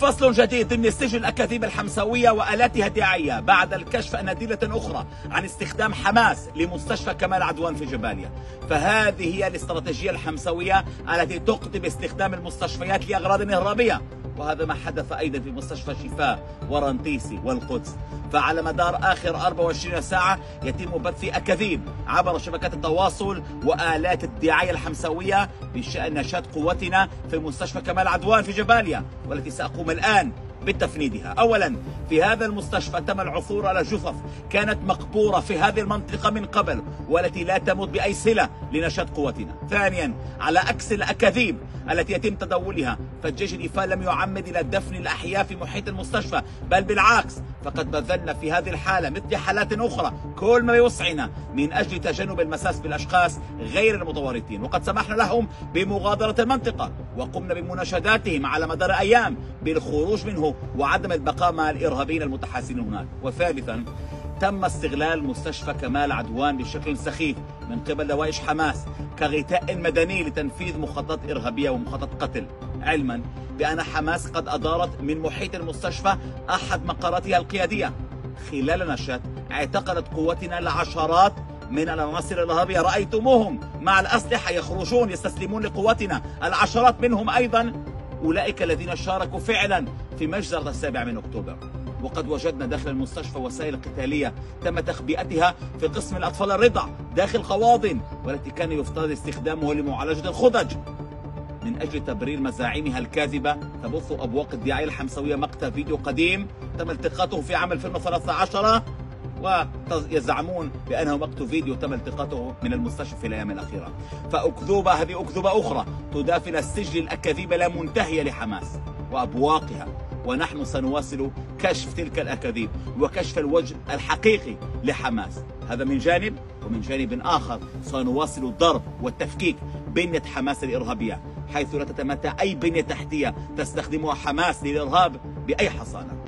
فصل جديد ضمن السجن الأكاذيب الحمساوية وآلاتها الدعائية بعد الكشف أن أدلة أخرى عن استخدام حماس لمستشفى كمال عدوان في جباليا. فهذه هي الاستراتيجية الحمساوية التي تقضي باستخدام المستشفيات لأغراض إرهابية وهذا ما حدث أيضا في مستشفى شفاء ورنتيسي والقدس. فعلى مدار آخر 24 ساعة يتم بث أكاذيب عبر شبكات التواصل وآلات الدعاية الحمساوية بشأن نشاط قوتنا في مستشفى كمال عدوان في جباليا والتي سأقوم الآن بتفنيدها. أولا في هذا المستشفى تم العثور على جثث كانت مقبورة في هذه المنطقة من قبل والتي لا تمت بأي صلة لنشاط قوتنا. ثانيا على عكس الأكاذيب التي يتم تداولها فالجيش الإيفاء لم يعمد إلى دفن الأحياء في محيط المستشفى بل بالعكس فقد بذلنا في هذه الحالة مثل حالات أخرى كل ما يوسعنا من أجل تجنب المساس بالأشخاص غير المتورطين وقد سمحنا لهم بمغادرة المنطقة. وقمنا بمناشداتهم على مدار أيام بالخروج منه وعدم البقاء مع الإرهابيين المتحاسين هناك. وثالثا تم استغلال مستشفى كمال عدوان بشكل سخيف من قبل لوائش حماس كغطاء مدني لتنفيذ مخططات إرهابية ومخطط قتل. علما بأن حماس قد أدارت من محيط المستشفى أحد مقراتها القيادية. خلال نشاط اعتقلت قوتنا العشرات من العناصر الإرهابية رأيتموهم. مع الأسلحة يخرجون يستسلمون لقوتنا. العشرات منهم أيضا أولئك الذين شاركوا فعلا في مجزرة السابع من أكتوبر. وقد وجدنا داخل المستشفى وسائل قتالية تم تخبئتها في قسم الأطفال الرضع داخل قواضن والتي كان يفترض استخدامه لمعالجة الخدج. من أجل تبرير مزاعمها الكاذبة تبث أبواق الدعاية الحمسوية مقطع فيديو قديم. تم التقاطه في عام 2013 ويزعمون بأنه مقطع فيديو تم التقاطه من المستشفى في الأيام الأخيرة. فأكذوبة هذه أكذوبة أخرى تدافن السجن الأكاذيب لا منتهية لحماس وأبواقها ونحن سنواصل كشف تلك الأكاذيب وكشف الوجه الحقيقي لحماس. هذا من جانب ومن جانب آخر سنواصل الضرب والتفكيك بنية حماس الإرهابية حيث لا تتمتع أي بنية تحتية تستخدمها حماس للإرهاب بأي حصانة.